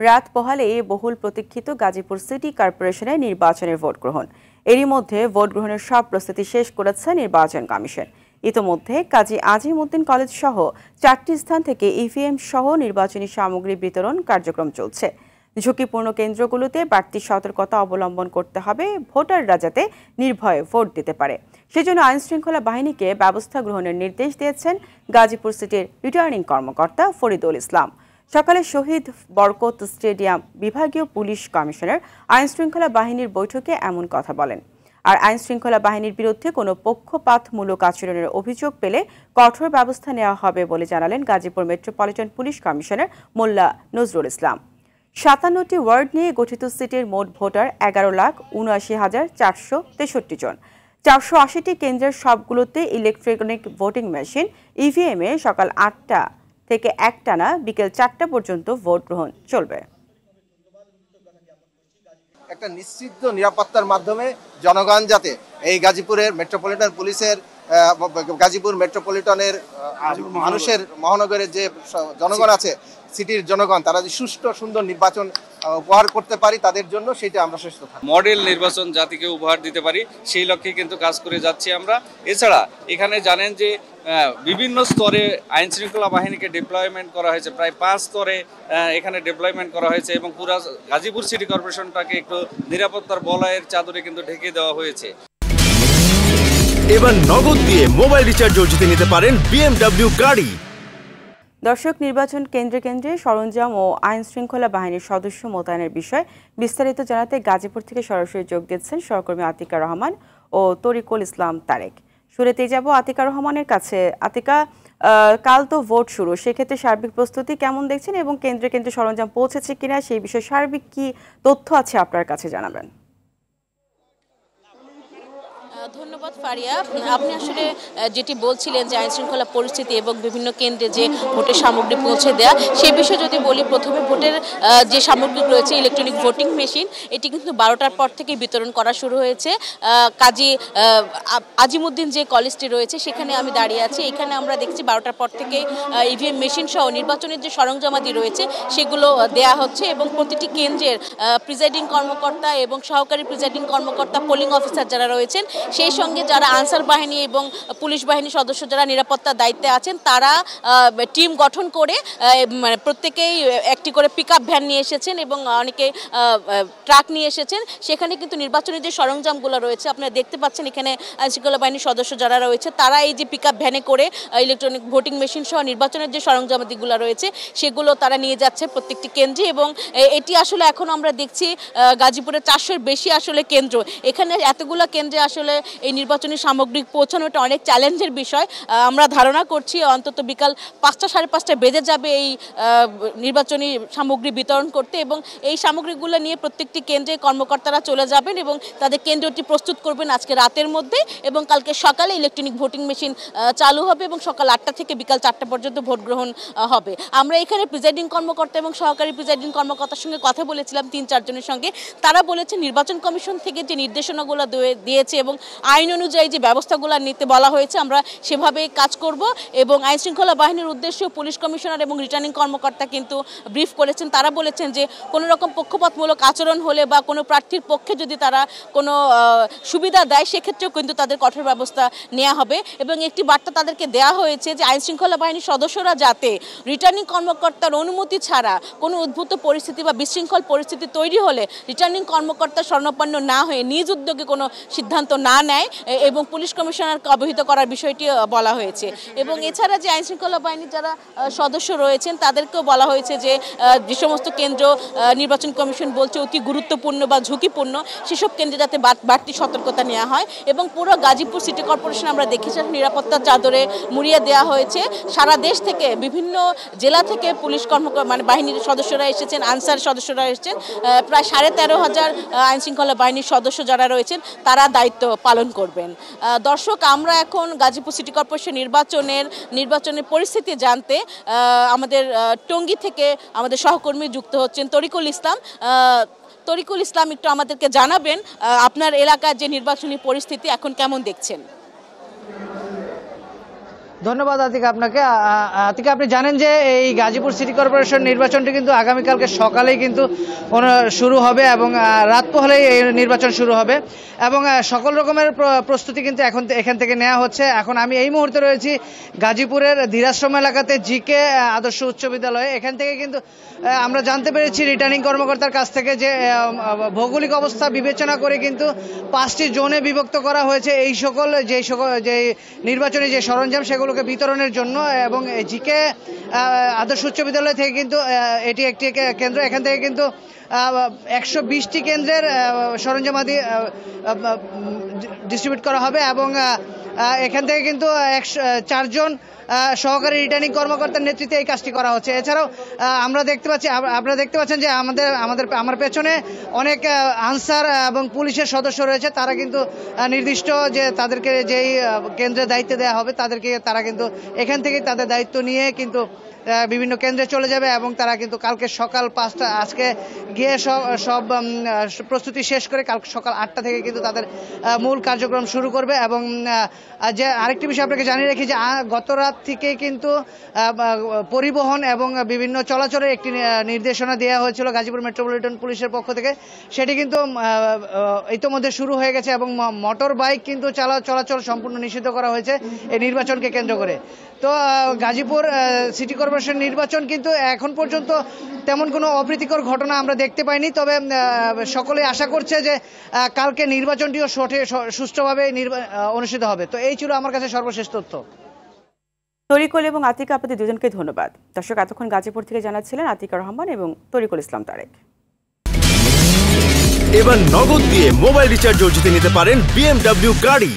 রাত পোহালে বহুল প্রতীক্ষিত গাজীপুর সিটি কর্পোরেশনের নির্বাচনের ভোট গ্রহণ। এরই মধ্যে ভোট গ্রহণের সব প্রস্তুতি শেষ করেছে নির্বাচন কমিশন। ইতোমধ্যে কাজী আজিমউদ্দিন কলেজ সহ চারটি স্থান থেকে ইভিএম সহ নির্বাচনী সামগ্রী বিতরণ কার্যক্রম চলছে। ঝুঁকিপূর্ণ কেন্দ্রগুলোতে বাড়তি সতর্কতা অবলম্বন করতে হবে, ভোটাররা যাতে নির্ভয়ে ভোট দিতে পারে। সেজন্য আইনশৃঙ্খলা বাহিনীকে ব্যবস্থা গ্রহণের নির্দেশ দিয়েছেন গাজীপুর সিটির রিটার্নিং কর্মকর্তা ফরিদুল ইসলাম। সকালে শহীদ বরকত স্টেডিয়াম বিভাগীয় পুলিশ কমিশনার আইনশৃঙ্খলা বাহিনীর বৈঠকে এমন কথা বলেন। আর আইন শৃঙ্খলা বাহিনীর বিরুদ্ধে কোনো পক্ষপাতমূলক আচরণের অভিযোগ পেলে কঠোর ব্যবস্থা নেওয়া হবে বলে জানালেন Gazipur metropolitan police commissioner Molla Nazrul Islam. সাতান্নটি ward নিয়ে গঠিত সিটির মোট ভোটার এগারো লাখ উনআশি হাজার চারশো তেষট্টি জন। চারশো আশিটি কেন্দ্রের সবগুলোতে ইলেকট্রনিক ভোটিং মেশিন ইভিএমে সকাল আটটা থেকে একটানা বিকেল চারটা পর্যন্ত ভোট গ্রহণ চলবে। একটা নিশ্চিত নিরাপত্তার মাধ্যমে জনগণ যাতে এই গাজীপুরের মেট্রোপলিটন পুলিশের গাজীপুর মেট্রোপলিটনের মানুষের মহানগরের যে জনগণ আছে সিটির জনগণ তারা যে সুষ্ঠু সুন্দর নির্বাচন উপহার করতে পারি তাদের জন্য সেটা আমরা শ্রেষ্ঠ মডেল নির্বাচন জাতিকে উপহার দিতে পারি সেই লক্ষ্যে কিন্তু কাজ করে যাচ্ছি আমরা। এছাড়া এখানে জানেন যে বিভিন্ন স্তরে আইন শৃঙ্খলা বাহিনীকে ডিপ্লয়মেন্ট করা হয়েছে প্রায় পাঁচ স্তরে এখানে ডিপ্লয়মেন্ট করা হয়েছে এবং পুরা গাজীপুর সিটি কর্পোরেশনটাকে একটু নিরাপত্তার বলয়ের চাদরে কিন্তু ঢেকে দেওয়া হয়েছে। এবার নগদ দিয়ে মোবাইল রিচার্জও জিতে নিতে পারেন বিএমডব্লিউ গাড়ি। দর্শক, নির্বাচন কেন্দ্রে কেন্দ্রে সরঞ্জাম ও আইন শৃঙ্খলা বাহিনীর সদস্য মোতায়েনের বিষয় বিস্তারিত জানাতে গাজীপুর থেকে সরাসরি যোগ দিচ্ছেন সহকর্মী আতিকা রহমান ও তরিকুল ইসলাম তারেক। শুরুতেই যাব আতিকা রহমানের কাছে। আতিকা কাল তো ভোট শুরু, সেক্ষেত্রে সার্বিক প্রস্তুতি কেমন দেখছেন এবং কেন্দ্রে কেন্দ্রে সরঞ্জাম পৌঁছেছে কিনা সেই বিষয়ে সার্বিক কি তথ্য আছে আপনার কাছে জানাবেন। ধন্যবাদ, ফারিয়া। আপনি আসলে যেটি বলছিলেন যে আইন শৃঙ্খলা পরিস্থিতি এবং বিভিন্ন কেন্দ্রে যে ভোটের সামগ্রী পৌঁছে দেওয়া সেই বিষয়ে যদি বলি, প্রথমে ভোটের যে সামগ্রী রয়েছে ইলেকট্রনিক ভোটিং মেশিন এটি কিন্তু বারোটার পর থেকে বিতরণ করা শুরু হয়েছে। কাজী আজিমুদ্দিন যে কলেজটি রয়েছে, সেখানে আমি দাঁড়িয়ে আছি। এখানে আমরা দেখছি বারোটার পর থেকে ইভিএম মেশিন সহ নির্বাচনের যে সরঞ্জামাদি রয়েছে, সেগুলো দেয়া হচ্ছে এবং প্রতিটি কেন্দ্রের প্রিজাইডিং কর্মকর্তা এবং সহকারী প্রিজাইডিং কর্মকর্তা পোলিং অফিসার যারা রয়েছেন সেই সঙ্গে যারা আনসার বাহিনী এবং পুলিশ বাহিনীর সদস্য যারা নিরাপত্তার দায়িত্বে আছেন, তারা টিম গঠন করে মানে প্রত্যেকেই একটি করে পিক ভ্যান নিয়ে এসেছেন এবং অনেকে ট্রাক নিয়ে এসেছেন। সেখানে কিন্তু নির্বাচনী যে সরঞ্জামগুলো রয়েছে, আপনারা দেখতে পাচ্ছেন এখানে আইনশৃঙ্খলা বাহিনীর সদস্য যারা রয়েছে, তারা এই যে পিক ভ্যানে করে ইলেকট্রনিক ভোটিং মেশিন সহ নির্বাচনের যে সরঞ্জামাদিগুলো রয়েছে, সেগুলো তারা নিয়ে যাচ্ছে প্রত্যেকটি কেন্দ্রে এবং এটি আসলে এখন আমরা দেখছি গাজীপুরে চারশোর বেশি আসলে কেন্দ্র। এখানে এতগুলো কেন্দ্রে আসলে এই নির্বাচনী সামগ্রিক পৌঁছানোটা অনেক চ্যালেঞ্জের বিষয়। আমরা ধারণা করছি অন্তত বিকাল পাঁচটা সাড়ে পাঁচটায় বেজে যাবে এই নির্বাচনী সামগ্রী বিতরণ করতে এবং এই সামগ্রীগুলো নিয়ে প্রত্যেকটি কেন্দ্রে কর্মকর্তারা চলে যাবেন এবং তাদের কেন্দ্রটি প্রস্তুত করবেন আজকে রাতের মধ্যে এবং কালকে সকালে ইলেকট্রনিক ভোটিং মেশিন চালু হবে এবং সকাল আটটা থেকে বিকাল চারটা পর্যন্ত ভোট গ্রহণ হবে। আমরা এখানে প্রিজাইডিং কর্মকর্তা এবং সহকারী প্রিজাইডিং কর্মকর্তার সঙ্গে কথা বলেছিলাম, তিন চারজনের সঙ্গে। তারা বলেছে, নির্বাচন কমিশন থেকে যে নির্দেশনাগুলো দিয়েছে এবং আইন অনুযায়ী যে ব্যবস্থাগুলো নিতে বলা হয়েছে, আমরা সেভাবে কাজ করব এবং আইন শৃঙ্খলা বাহিনীর উদ্দেশ্যে পুলিশ কমিশনার এবং রিটার্নিং কর্মকর্তা কিন্তু ব্রিফ করেছেন। তারা বলেছেন যে কোনো রকম পক্ষপাতমূলক আচরণ হলে বা কোনো প্রার্থীর পক্ষে যদি তারা কোনো সুবিধা দেয়, সেক্ষেত্রেও কিন্তু তাদের কঠোর ব্যবস্থা নেওয়া হবে। এবং একটি বার্তা তাদেরকে দেওয়া হয়েছে যে আইন শৃঙ্খলা বাহিনীর সদস্যরা যাতে রিটার্নিং কর্মকর্তার অনুমতি ছাড়া কোনো উদ্ভূত পরিস্থিতি বা বিশৃঙ্খল পরিস্থিতি তৈরি হলে রিটার্নিং কর্মকর্তা স্বর্ণপন্ন না হয়ে নিজ উদ্যোগে কোনো সিদ্ধান্ত না নেয় এবং পুলিশ কমিশনারকে অবহিত করার বিষয়টি বলা হয়েছে। এবং এছাড়া যে আইনশৃঙ্খলা বাহিনীর যারা সদস্য রয়েছেন, তাদেরকেও বলা হয়েছে যে যে সমস্ত কেন্দ্র নির্বাচন কমিশন বলছে অতি গুরুত্বপূর্ণ বা ঝুঁকিপূর্ণ, সেসব কেন্দ্রে যাতে বাড়তি সতর্কতা নেওয়া হয়। এবং পুরো গাজীপুর সিটি কর্পোরেশন আমরা দেখেছি নিরাপত্তার চাদরে মুড়িয়ে দেওয়া হয়েছে। সারা দেশ থেকে, বিভিন্ন জেলা থেকে পুলিশ কর্ম মানে বাহিনীর সদস্যরা এসেছেন, আনসার সদস্যরা এসেছেন। প্রায় সাড়ে তেরো হাজার আইনশৃঙ্খলা বাহিনীর সদস্য যারা রয়েছেন, তারা দায়িত্ব পালন করবেন। দর্শক, আমরা এখন গাজীপুর সিটি কর্পোরেশন নির্বাচনের নির্বাচনের পরিস্থিতি জানতে আমাদের টঙ্গী থেকে আমাদের সহকর্মী যুক্ত হচ্ছেন তরিকুল ইসলাম। তরিকুল ইসলাম একটু আমাদেরকে জানাবেন আপনার এলাকার যে নির্বাচনী পরিস্থিতি এখন কেমন দেখছেন? ধন্যবাদ আতিকা আপনাকে। আতিকা, আপনি জানেন যে এই গাজীপুর সিটি কর্পোরেশন নির্বাচনটি কিন্তু আগামীকালকে সকালেই কিন্তু শুরু হবে এবং রাত পোহালেই এই নির্বাচন শুরু হবে। এবং সকল রকমের প্রস্তুতি কিন্তু এখন এখান থেকে নেওয়া হচ্ছে। এখন আমি এই মুহূর্তে রয়েছি গাজীপুরের ধীরাশ্রম এলাকাতে জিকে আদর্শ উচ্চ বিদ্যালয়ে। এখান থেকে কিন্তু আমরা জানতে পেরেছি রিটার্নিং কর্মকর্তার কাছ থেকে যে ভৌগোলিক অবস্থা বিবেচনা করে কিন্তু পাঁচটি জোনে বিভক্ত করা হয়েছে। এই সকল, যে সকল, যে নির্বাচনী যে সরঞ্জাম সেগুলোকে বিতরণের জন্য এবং জিকে আদর্শ উচ্চ বিদ্যালয় থেকে কিন্তু এটি একটি কেন্দ্র। এখান থেকে কিন্তু একশো বিশটি কেন্দ্রের সরঞ্জামাদি ডিস্ট্রিবিউট করা হবে এবং এখান থেকে কিন্তু একশো চারজন সহকারী রিটার্নিং কর্মকর্তার নেতৃত্বে এই কাজটি করা হচ্ছে। এছাড়াও আমরা দেখতে পাচ্ছি আপনারা দেখতে পাচ্ছেন যে আমাদের আমাদের আমার পেছনে অনেক আনসার এবং পুলিশের সদস্য রয়েছে। তারা কিন্তু নির্দিষ্ট যে তাদেরকে যেই আহ, কেন্দ্রের দায়িত্ব দেওয়া হবে তাদেরকে তারা কিন্তু এখান থেকেই তাদের দায়িত্ব নিয়ে কিন্তু বিভিন্ন কেন্দ্রে চলে যাবে এবং তারা কিন্তু কালকে সকাল পাঁচটা আজকে গিয়ে সব সব প্রস্তুতি শেষ করে কাল সকাল আটটা থেকে কিন্তু তাদের মূল কার্যক্রম শুরু করবে এবং যে আরেকটি বিষয় আপনাকে জানিয়ে রাখি যে গত রাত থেকেই কিন্তু পরিবহন এবং বিভিন্ন চলাচলের একটি নির্দেশনা দেওয়া হয়েছিল গাজীপুর মেট্রোপলিটন পুলিশের পক্ষ থেকে। সেটি কিন্তু ইতোমধ্যে শুরু হয়ে গেছে এবং মোটর বাইক কিন্তু চালা, চলাচল সম্পূর্ণ নিষিদ্ধ করা হয়েছে এই নির্বাচনকে কেন্দ্র করে। তো গাজীপুর সিটি কর্পোরেশন নির্বাচন কিন্তু এখন পর্যন্ত তেমন কোনো অপ্রীতিকর ঘটনা আমরা দেখতে পাইনি। তবে সকলে আশা করছে যে কালকে নির্বাচনটিও সুষ্ঠুভাবে অনুষ্ঠিত হবে। তো এই ছিল আমার কাছে সর্বশেষ তথ্য। তরিকুল এবং আতিকা আপনাদের দুজনকে ধন্যবাদ। দর্শক এতক্ষণ গাজীপুর থেকে জানাচ্ছিলেন আতিকা রহমান এবং তরিকুল ইসলাম তারেক। এবার নগদ দিয়ে মোবাইল রিচার্জও জিতে নিতে পারেন বিএমডাব্লিউ গাড়ি।